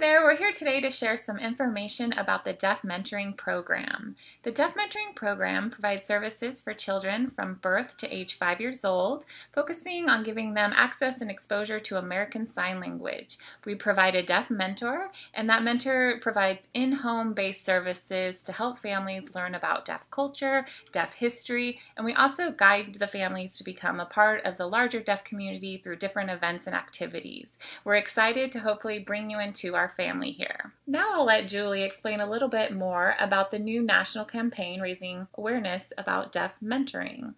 There, we're here today to share some information about the Deaf Mentoring Program. The Deaf Mentoring Program provides services for children from birth to age five years old, focusing on giving them access and exposure to American Sign Language. We provide a deaf mentor, and that mentor provides in home based services to help families learn about deaf culture, deaf history, and we also guide the families to become a part of the larger deaf community through different events and activities. We're excited to hopefully bring you into to our family here. Now I'll let Julie explain a little bit more about the new national campaign raising awareness about deaf mentoring.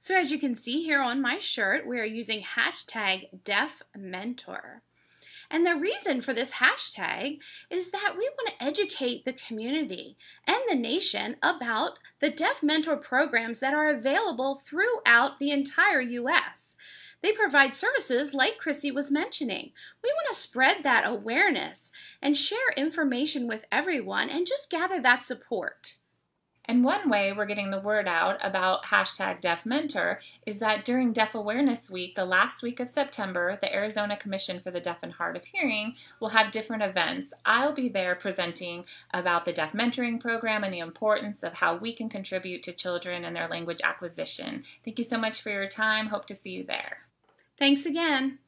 So as you can see here on my shirt, we are using hashtag deaf mentor. And the reason for this hashtag is that we want to educate the community and the nation about the Deaf Mentor programs that are available throughout the entire U.S. They provide services like Chrissy was mentioning. We want to spread that awareness and share information with everyone and just gather that support. And one way we're getting the word out about hashtag Deaf Mentor is that during Deaf Awareness Week, the last week of September, the Arizona Commission for the Deaf and Hard of Hearing will have different events. I'll be there presenting about the Deaf Mentoring Program and the importance of how we can contribute to children and their language acquisition. Thank you so much for your time. Hope to see you there. Thanks again.